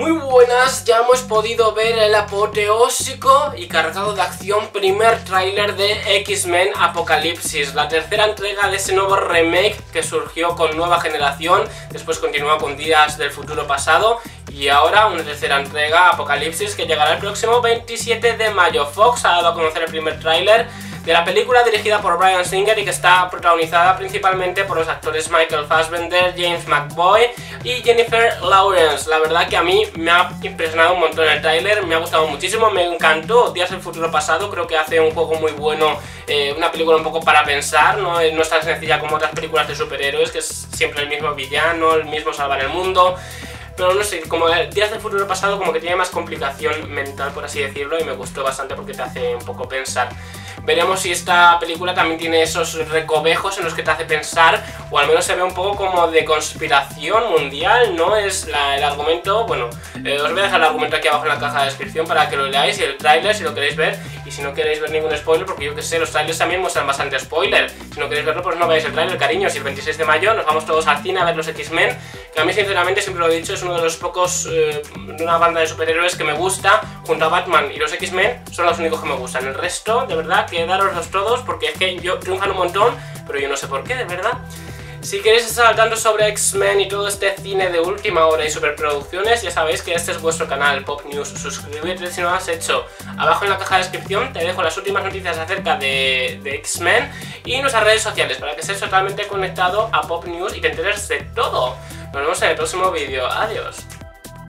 Muy buenas, ya hemos podido ver el apoteósico y cargado de acción primer tráiler de X-Men Apocalipsis, la tercera entrega de ese nuevo remake que surgió con nueva generación, después continúa con Días del Futuro Pasado y ahora una tercera entrega, Apocalipsis, que llegará el próximo 27 de mayo. Fox ha dado a conocer el primer tráiler de la película dirigida por Brian Singer y que está protagonizada principalmente por los actores Michael Fassbender, James McBoy y Jennifer Lawrence. La verdad que a mí me ha impresionado un montón el tráiler, me ha gustado muchísimo, me encantó Días del Futuro Pasado, creo que hace un juego muy bueno, eh, una película un poco para pensar, ¿no? no es tan sencilla como otras películas de superhéroes, que es siempre el mismo villano, el mismo salvar el mundo pero no sé, como Días del Futuro Pasado como que tiene más complicación mental, por así decirlo, y me gustó bastante porque te hace un poco pensar. Veremos si esta película también tiene esos recovejos en los que te hace pensar, o al menos se ve un poco como de conspiración mundial, ¿no? Es el argumento, bueno, eh, os voy a dejar el argumento aquí abajo en la caja de descripción para que lo leáis y el tráiler si lo queréis ver, y si no queréis ver ningún spoiler, porque yo que sé, los trailers también muestran bastante spoiler. Si no queréis verlo, pues no veáis el tráiler, cariño. Si el 26 de mayo nos vamos todos al cine a ver los X-Men, que a mí sinceramente, siempre lo he dicho, es uno de los pocos, eh, una banda de superhéroes que me gusta, junto a Batman y los X-Men, son los únicos que me gustan. El resto, de verdad, quedaroslos todos, porque es que yo triunfan un montón, pero yo no sé por qué, de verdad. Si queréis estar al tanto sobre X-Men y todo este cine de última hora y superproducciones, ya sabéis que este es vuestro canal Pop News. Suscríbete si no lo has hecho. Abajo en la caja de descripción te dejo las últimas noticias acerca de, de X-Men y nuestras redes sociales para que estés totalmente conectado a Pop News y te enteres de todo. Nos vemos en el próximo vídeo. Adiós.